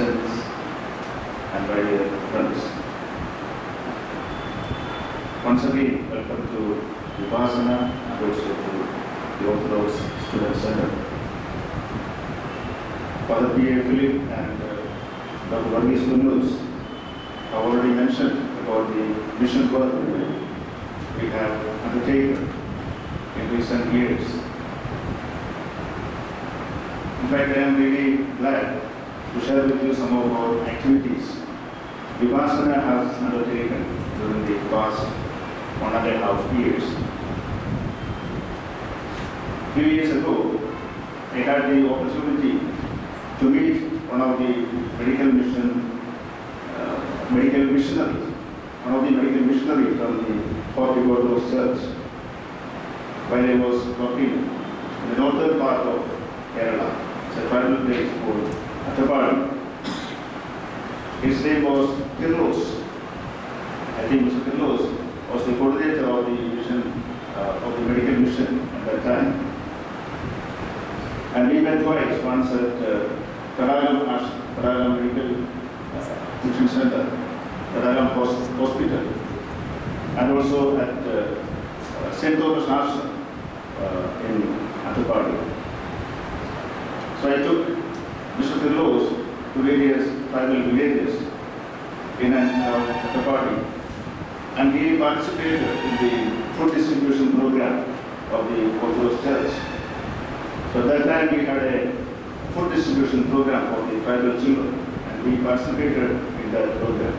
and my dear friends. Once again, welcome to Vipassana and also to the Orthodox Student Center. Father P.A. Philip and uh, Dr. Varghese Kunuz have already mentioned about the mission work we have undertaken in recent years. In fact, I am really glad to share with you some of our activities Vipassana has undertaken during the past one and a half years. A Few years ago, I had the opportunity to meet one of the medical mission, uh, medical missionaries, one of the medical missionaries from the Port Orthodox Church, while I was working in the northern part of Kerala. It's a tribal place called Attapadi. His name was Kirlos. I think Mr. Kirlos was the coordinator of the mission, uh, of the medical mission at that time. And we met twice, once at uh, Karagam, Ash- Karagam Medical uh, Teaching Center, Karagam Hos- Hospital, and also at uh, uh, St. Thomas Ashram uh, in Attapadi. So I took Kirlos to various tribal villages in and around Attapadi, and he participated in the food distribution program of the Orthodox Church. So at that time we had a food distribution program for the tribal children, and we participated in that program.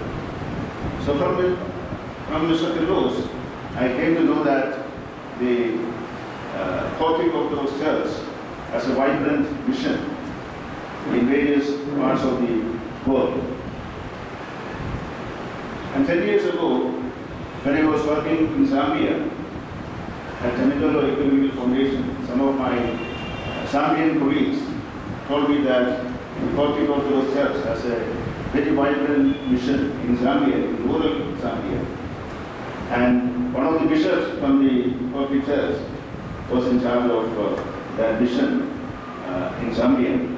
So from, the, from Mr. Kirlos, I came to know that the uh, Coptic Orthodox Church has a vibrant mission in various parts of the world. And 10 years ago, when I was working in Zambia at the Mindolo Ecumenical Foundation, some of my uh, Zambian colleagues told me that the Coptic Orthodox Church has a very vibrant mission in Zambia, in rural Zambia. And one of the bishops from the Coptic Church was in charge of uh, that mission uh, in Zambia.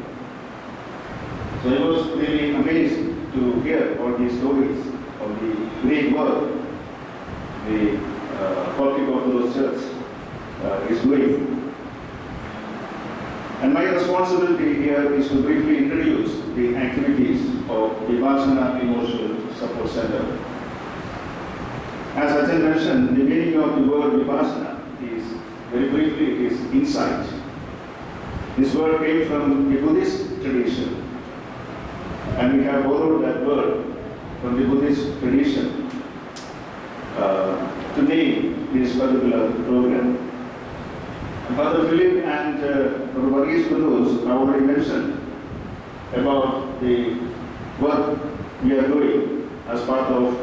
So I was really amazed to hear all these stories of the great work the uh, Coptic Orthodox Church uh, is doing. And my responsibility here is to briefly introduce the activities of the Vipassana Emotional Support Center. As Ajahn mentioned, the meaning of the word Vipassana is, very briefly, it is insight. This word came from the Buddhist tradition, and we have borrowed that word from the Buddhist tradition uh, to name this particular program. Father Philip and uh, Varghese Kunuz have already mentioned about the work we are doing as part of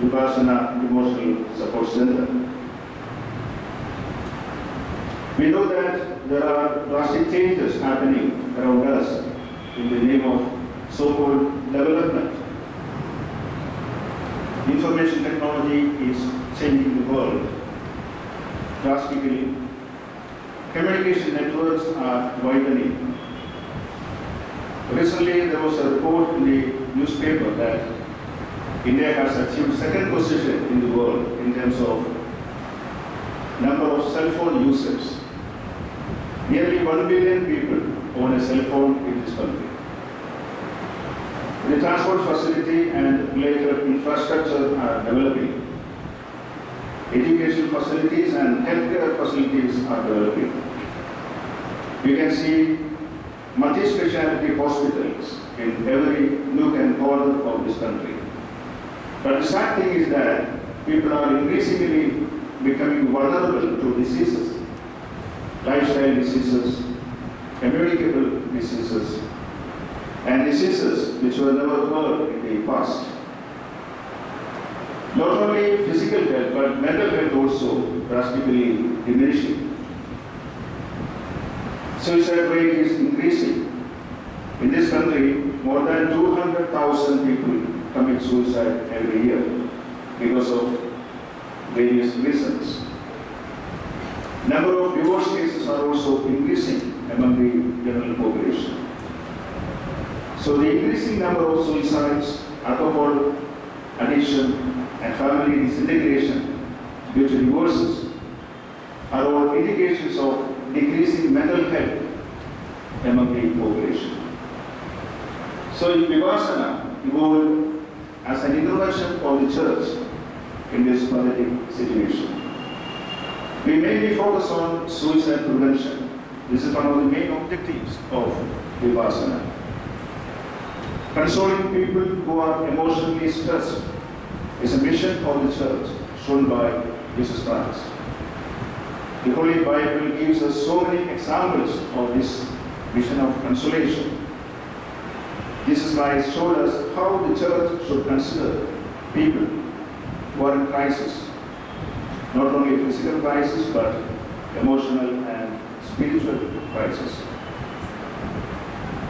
Vipassana Emotional Support Center. We know that there are drastic changes happening around us in the name of so-called development. Information technology is changing the world drastically. Communication networks are widening. Recently, there was a report in the newspaper that India has achieved second position in the world in terms of number of cell phone users. Nearly 1 billion people own a cell phone in this country. The transport facility and related infrastructure are developing. Education facilities and healthcare facilities are developing. You can see multi-speciality hospitals in every nook and corner of this country. But the sad thing is that people are increasingly becoming vulnerable to diseases, lifestyle diseases, communicable diseases, and diseases which were never heard in the past. Not only physical health, but mental health also drastically diminishing. Suicide rate is increasing. In this country, more than 200,000 people commit suicide every year because of various reasons. Number of divorce cases are also increasing among the general population. So the increasing number of suicides, alcohol addiction, and family disintegration due to divorces are all indications of decreasing mental health among the population. So in Vipassana evolved as an intervention of the church in this pathetic situation. We mainly focus on suicide prevention. This is one of the main objectives of Vipassana. Consoling people who are emotionally stressed is a mission of the church shown by Jesus Christ. The Holy Bible gives us so many examples of this mission of consolation. Jesus Christ showed us how the church should consider people who are in crisis, not only physical crisis but emotional and spiritual crisis.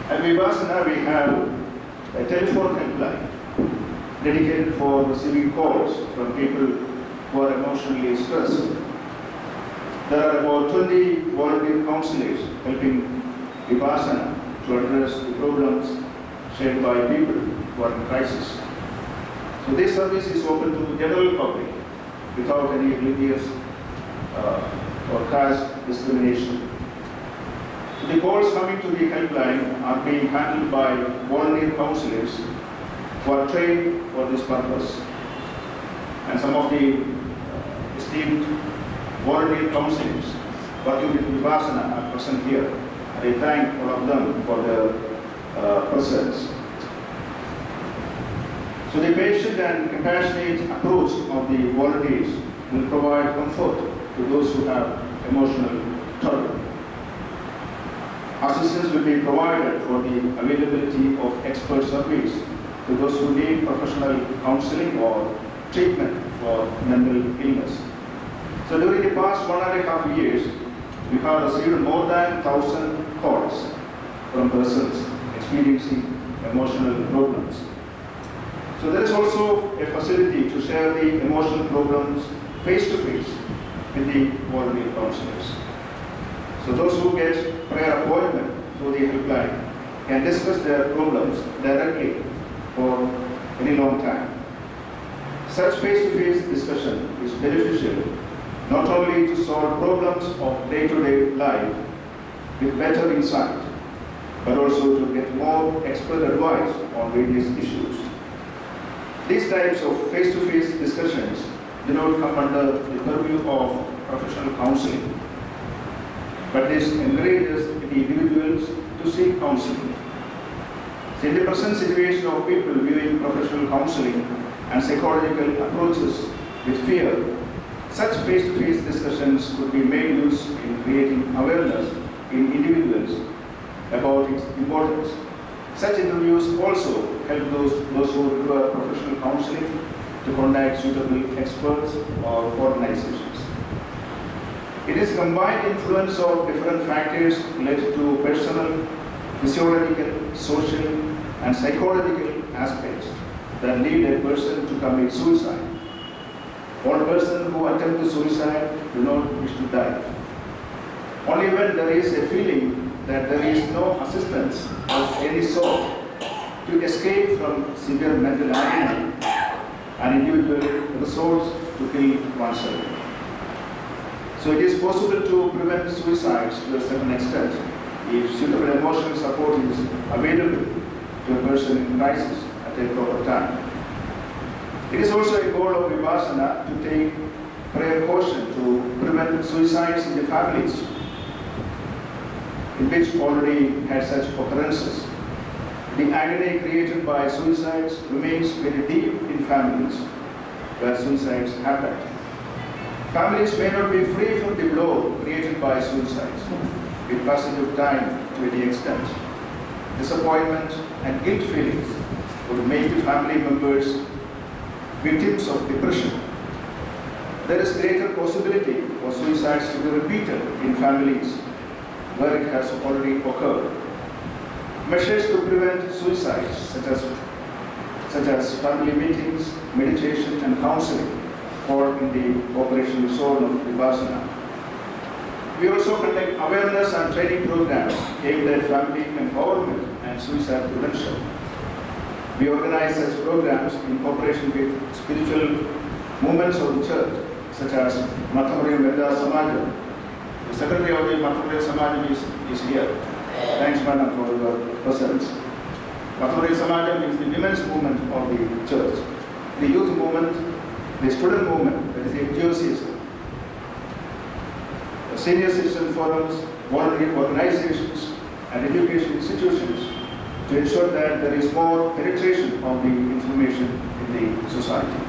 At Vipassana we have a telephone helpline dedicated for receiving calls from people who are emotionally stressed. There are about 20 volunteer counselors helping Vipassana to address the problems shared by people who are in crisis. So this service is open to the general public without any religious uh, or caste discrimination. The calls coming to the helpline are being handled by volunteer counselors who are trained for this purpose. And some of the uh, esteemed volunteer counselors working with Vipassana are present here. I thank all of them for their uh, presence. So the patient and compassionate approach of the volunteers will provide comfort to those who have emotional trouble. Assistance will be provided for the availability of expert service to those who need professional counseling or treatment for mental illness. So during the past one and a half years, we have received more than 1,000 calls from persons experiencing emotional problems. So there is also a facility to share the emotional problems face to face with the volunteer counselors. So those who get prayer appointment through the helpline can discuss their problems directly for any long time. Such face-to-face discussion is beneficial not only to solve problems of day-to-day life with better insight, but also to get more expert advice on various issues. These types of face-to-face discussions do not come under the purview of professional counseling, but this encourages the individuals to seek counseling. So in the present situation of people viewing professional counseling and psychological approaches with fear, such face-to-face discussions could be made use in creating awareness in individuals about its importance. Such interviews also help those, those who require professional counseling to contact suitable experts or organizations. It is combined influence of different factors related to personal, physiological, social, and psychological aspects that lead a person to commit suicide. One person who attempts suicide do not wish to die. Only when there is a feeling that there is no assistance of any sort to escape from severe mental agony, an individual resorts to kill oneself. So it is possible to prevent suicides to a certain extent if suitable emotional support is available to a person in crisis at a proper time. It is also a goal of Vipassana to take prayer caution to prevent suicides in the families in which already had such occurrences. The agony created by suicides remains very deep in families where suicides happen. Families may not be free from the blow created by suicides with passage of time to any extent. Disappointment and guilt feelings would make the family members victims of depression. There is greater possibility for suicides to be repeated in families where it has already occurred. Measures to prevent suicides, such as, such as family meetings, meditation, and counseling, fall in the operational zone of Vipassana. We also conduct awareness and training programs aimed at family empowerment and suicide prevention. We organize such programs in cooperation with spiritual movements of the church, such as Mathamariya Vedda Samajam. The secretary of the Mathamariya Samajam is, is here. Thanks, madam, for your presence. Mathamariya Samajam is the women's movement of the church. The youth movement, the student movement, that is the MGOCSM, the senior citizen forums, voluntary organizations, and education institutions to ensure that there is more penetration of the information in the society.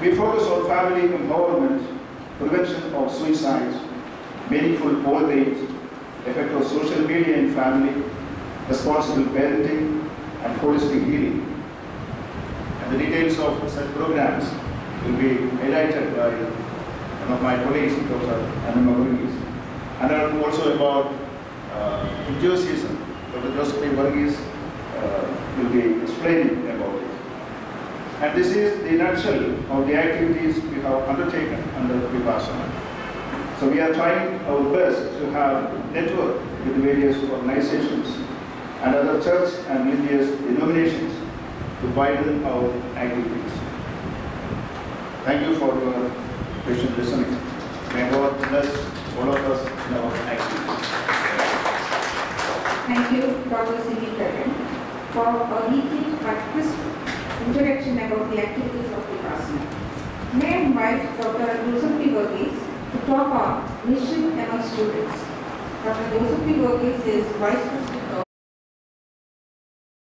We focus on family empowerment, prevention of suicides, meaningful old age, effect of social media in family, responsible parenting, and holistic healing. The details of such programs will be highlighted by one of my colleagues, Dr. Anima Burgis. And also about uh, enthusiasm, Dr. Joseph Burgis uh, will be explaining about it. And this is the nutshell of the activities we have undertaken under Vipassana. So we are trying our best to have network with various organizations and other church and religious denominations to widen our activities. Thank you for your patient listening. May God bless all of us in our. Thank you, Dr. Siby For a detailed but crisp introduction about the activities of the Vipassana. May I invite Dr. Joseph P. Burgess to talk on mission among students. Dr. Joseph P. Burgess is Vice